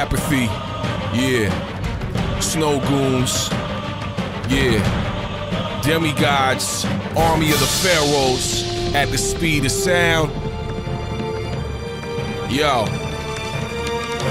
apathy. Yeah. Snowgoons. Yeah. Demigodz, army of the pharaohs, at the speed of sound. Yo.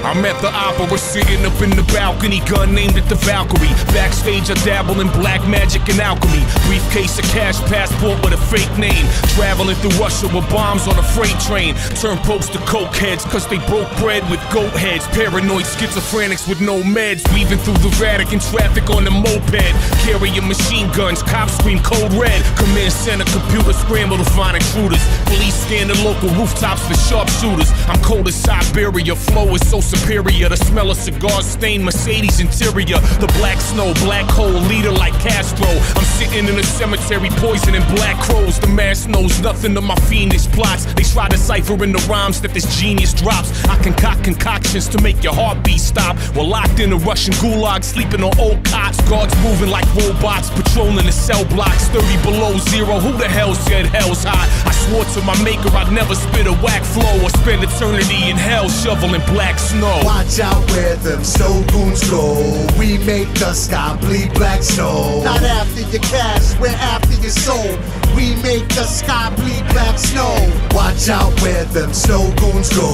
I'm at the opera sitting up in the balcony, gun aimed at the Valkyrie. Backstage, I dabble in black magic and alchemy. Briefcase, a cash passport with a fake name. Traveling through Russia with bombs on a freight train. Turn post to coke heads, cause they broke bread with goat heads. Paranoid schizophrenics with no meds. Weaving through the Vatican traffic on the moped. Carrying machine guns, cops scream code red. Command center computer scramble to find intruders. Police scan the local rooftops for sharpshooters. I'm cold as Siberia, flow is so superior. The smell of cigars stained Mercedes interior. The black snow, black hole, leader like Castro. I'm sitting in a cemetery, poisoning black crows. The mass knows nothing of my fiendish plots. They try to cipher in the rhymes that this genius drops. I concoct concoctions to make your heartbeat stop. We're locked in a Russian gulag, sleeping on old cots. Guards moving like robots, patrolling the cell blocks. 30 below zero. Who the hell said hell's hot? I swore to my maker I'd never spit a whack flow or spend eternity in hell shoveling black snow. Watch out where them snow goons go. We make the sky bleed black snow. Not after your cash, we're after your soul. We make the sky bleed black snow. Watch out where them snow goons go.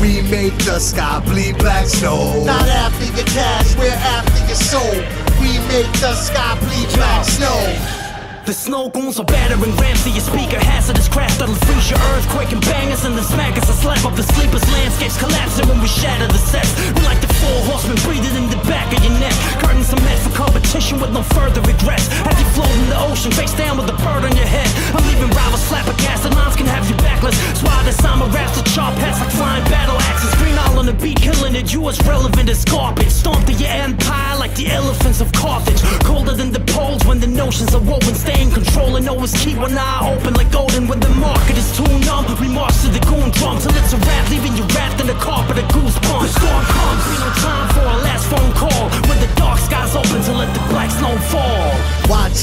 We make the sky bleed black snow. Not after your cash, we're after your soul. We make the sky bleed black snow. The snow goons are battering rams to your speaker Hazardous craft that'll shatter the sets We're like the four horsemen breathing in the back of your neck. Curtains are meant for competition with no further regrets. As you float in the ocean face down with a bird on your head. I'm leaving rivals flabbergasted lines can have you backless. Swat the summer raps to chop heads like flying battle axes. Green all on the beat killing it You as relevant as garbage. Stomp to your empire like the elephants of Carthage. Colder than the poles when the notions are woven stay in control and always keep one eye open like golden when the market is too numb. We march to the goon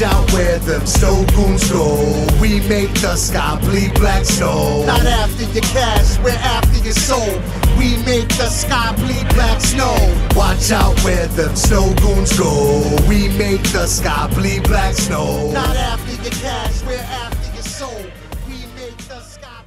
out where them snow goons go. We make the sky bleed black snow. Not after your cash, we're after your soul. We make the sky bleed black snow. Watch out where them snow goons go. We make the sky bleed black snow. Not after your cash, we're after your soul. We make the sky.